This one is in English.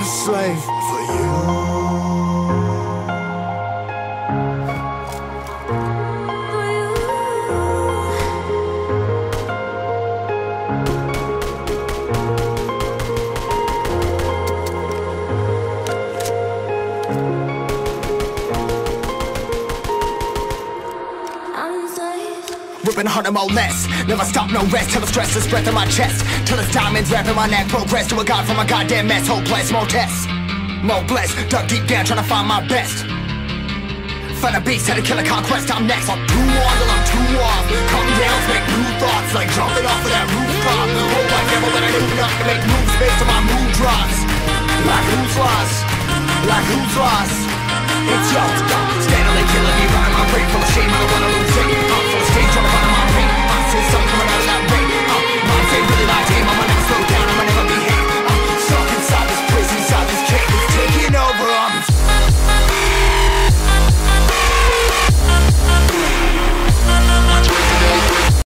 A slave for you. Ripping harder, more less. Never stop, no rest. Till the stress is breath in my chest. Till it's diamonds wrapping my neck. Progress to a god from a goddamn mess. Hopeless, more tests. More blessed. Dug deep down, trying to find my best. Find a beast, had to kill a conquest. I'm next. I'm too on till I'm too off. Come down, make new thoughts. Like jumping off of that rooftop. Hope I never let I do enough to make moves based on my mood drops. Like who's lost? Like who's lost? It's yo, steadily killing me, running my brain full of